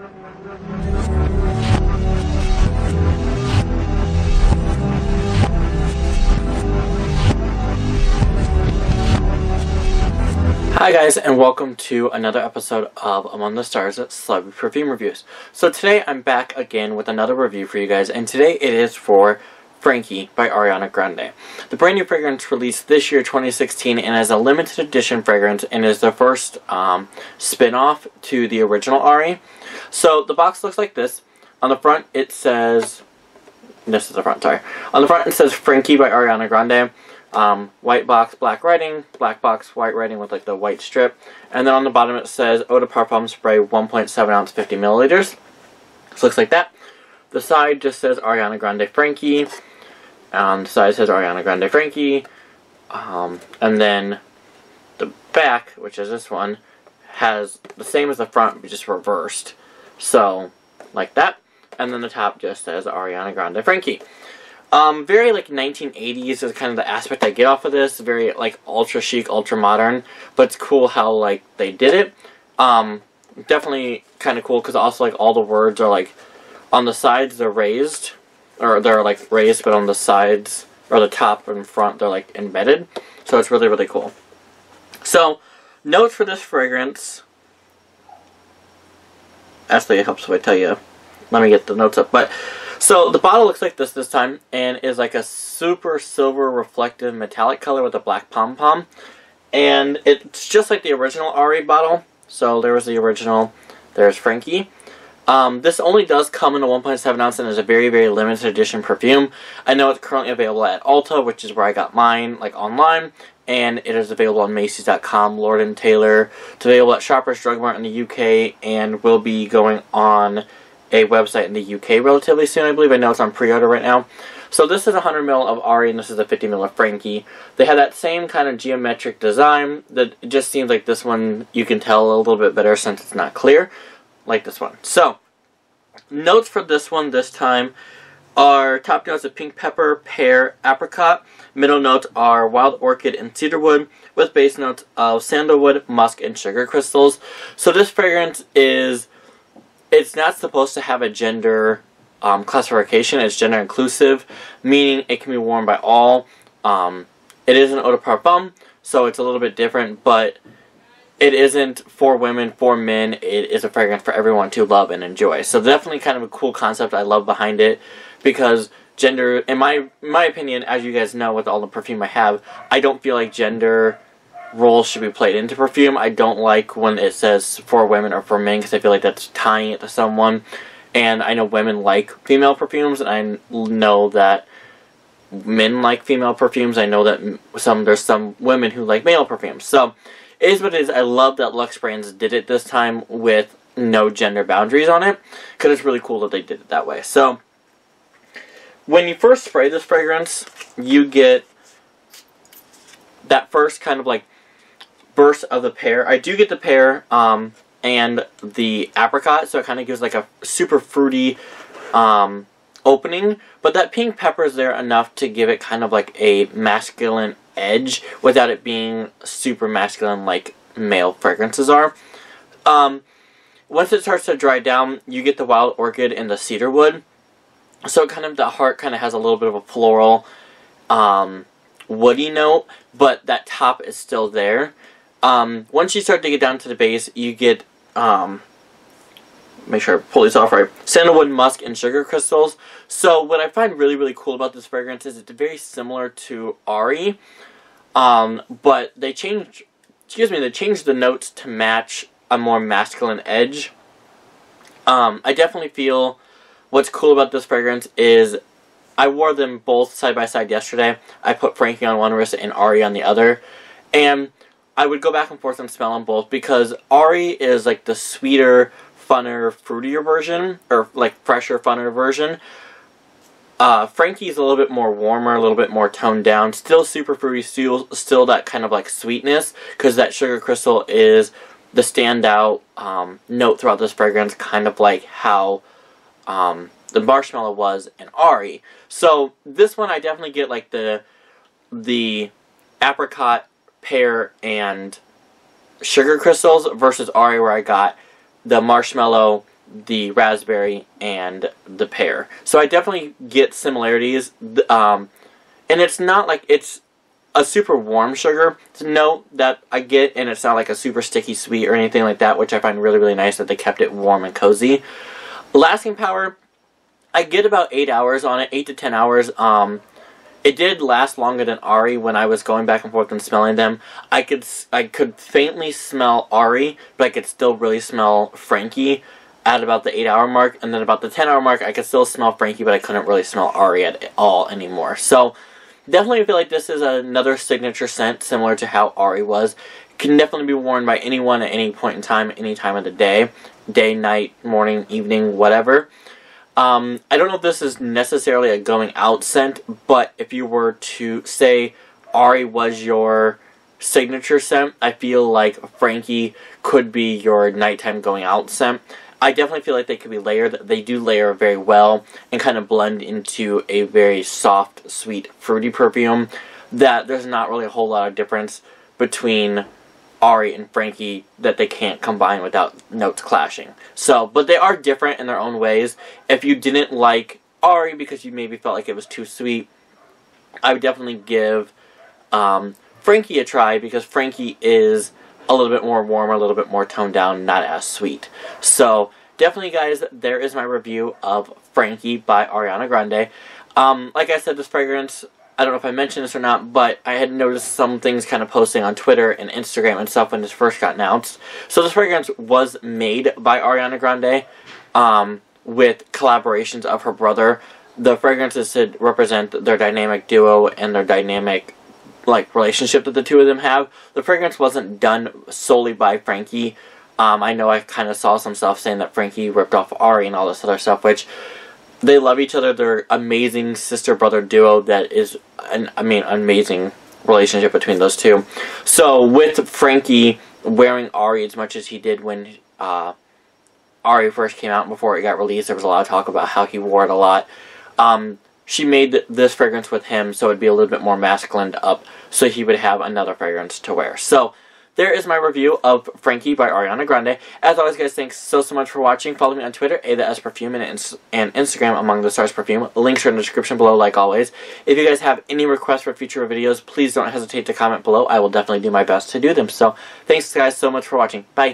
Hi guys and welcome to another episode of Among the Stars Celebrity Perfume Reviews. So today I'm back again with another review for you guys and today it is for Frankie by Ariana Grande. The brand new fragrance released this year 2016 and is a limited edition fragrance and is the first um, spin-off to the original Ari. So the box looks like this. On the front it says, this is the front, sorry. On the front it says Frankie by Ariana Grande. Um, white box, black writing, black box, white writing with like the white strip. And then on the bottom it says Eau de Parfum Spray 1.7 ounce 50 milliliters. So looks like that. The side just says Ariana Grande Frankie. On the side says Ariana Grande Frankie. Um, and then the back, which is this one, has the same as the front, just reversed. So, like that. And then the top just says Ariana Grande Frankie. Um, very like 1980s is kind of the aspect I get off of this. Very like ultra chic, ultra modern, but it's cool how like they did it. Um, definitely kind of cool because also like all the words are like on the sides they're raised, or they're like raised, but on the sides or the top and front they're like embedded. So it's really really cool. So notes for this fragrance. Actually, it helps if I tell you. Let me get the notes up, but. So the bottle looks like this this time and is like a super silver reflective metallic color with a black pom-pom. And it's just like the original Ari bottle. So there was the original, there's Frankie. Um, this only does come in a 1.7 ounce and is a very, very limited edition perfume. I know it's currently available at Ulta, which is where I got mine, like online. And it is available on Macy's.com, Lord & Taylor. It's available at Shoppers Drug Mart in the UK and will be going on a website in the UK relatively soon, I believe. I know it's on pre-order right now. So this is 100 ml of Ari and this is a 50 ml of Frankie. They have that same kind of geometric design that just seems like this one you can tell a little bit better since it's not clear, like this one. So, notes for this one this time are top notes of pink pepper, pear, apricot. Middle notes are wild orchid and cedarwood with base notes of sandalwood, musk, and sugar crystals. So this fragrance is it's not supposed to have a gender um, classification. It's gender inclusive, meaning it can be worn by all. Um, it is an eau de parfum, so it's a little bit different, but it isn't for women, for men. It is a fragrance for everyone to love and enjoy. So definitely kind of a cool concept I love behind it because gender, in my my opinion, as you guys know with all the perfume I have, I don't feel like gender roles should be played into perfume. I don't like when it says for women or for men because I feel like that's tying it to someone. And I know women like female perfumes, and I know that men like female perfumes. I know that some there's some women who like male perfumes. So it is what it is. I love that Luxe Brands did it this time with no gender boundaries on it because it's really cool that they did it that way. So when you first spray this fragrance, you get that first kind of like burst of the pear. I do get the pear um, and the apricot, so it kind of gives like a super fruity um, opening. But that pink pepper is there enough to give it kind of like a masculine edge without it being super masculine like male fragrances are. Um, once it starts to dry down, you get the wild orchid and the cedar wood. So kind of the heart kind of has a little bit of a floral, um, woody note, but that top is still there. Um, once you start to get down to the base, you get, um, make sure I pull these off right, sandalwood, musk, and sugar crystals. So what I find really, really cool about this fragrance is it's very similar to Ari, um, but they changed, excuse me, they changed the notes to match a more masculine edge. Um, I definitely feel what's cool about this fragrance is I wore them both side by side yesterday. I put Frankie on one wrist and Ari on the other. And I would go back and forth and smell them both because Ari is like the sweeter, funner, fruitier version, or like fresher, funner version. Uh, Frankie's a little bit more warmer, a little bit more toned down. Still super fruity, still, still that kind of like sweetness because that sugar crystal is the standout um, note throughout this fragrance, kind of like how um, the marshmallow was in Ari. So this one I definitely get like the the apricot pear, and sugar crystals versus Ari where I got the marshmallow, the raspberry and the pear. So I definitely get similarities. Um, and it's not like it's a super warm sugar. Note that I get, and it's not like a super sticky sweet or anything like that, which I find really, really nice that they kept it warm and cozy. Lasting power, I get about 8 hours on it, 8 to 10 hours. Um, it did last longer than Ari when I was going back and forth and smelling them. I could I could faintly smell Ari, but I could still really smell Frankie at about the 8 hour mark. And then about the 10 hour mark, I could still smell Frankie, but I couldn't really smell Ari at all anymore. So, definitely feel like this is another signature scent similar to how Ari was. Can definitely be worn by anyone at any point in time, any time of the day. Day, night, morning, evening, whatever. Um, I don't know if this is necessarily a going out scent, but if you were to say Ari was your signature scent, I feel like Frankie could be your nighttime going out scent. I definitely feel like they could be layered. They do layer very well and kind of blend into a very soft, sweet, fruity perfume that there's not really a whole lot of difference between Ari and Frankie that they can't combine without notes clashing. So, but they are different in their own ways. If you didn't like Ari because you maybe felt like it was too sweet, I would definitely give um, Frankie a try because Frankie is a little bit more warm, a little bit more toned down, not as sweet. So, definitely, guys, there is my review of Frankie by Ariana Grande. Um, like I said, this fragrance I don't know if I mentioned this or not, but I had noticed some things kind of posting on Twitter and Instagram and stuff when this first got announced. So this fragrance was made by Ariana Grande um, with collaborations of her brother. The fragrances to represent their dynamic duo and their dynamic like relationship that the two of them have. The fragrance wasn't done solely by Frankie. Um, I know I kind of saw some stuff saying that Frankie ripped off Ari and all this other stuff, which they love each other. They're amazing sister brother duo that is an I mean amazing relationship between those two. So with Frankie wearing Ari as much as he did when uh, Ari first came out before it got released, there was a lot of talk about how he wore it a lot. Um, she made this fragrance with him so it'd be a little bit more masculine up, so he would have another fragrance to wear. So there is my review of Frankie by Ariana Grande. As always, guys, thanks so, so much for watching. Follow me on Twitter, A the S Perfume, and, and Instagram, Among the Stars Perfume. Links are in the description below, like always. If you guys have any requests for future videos, please don't hesitate to comment below. I will definitely do my best to do them. So, thanks, guys, so much for watching. Bye.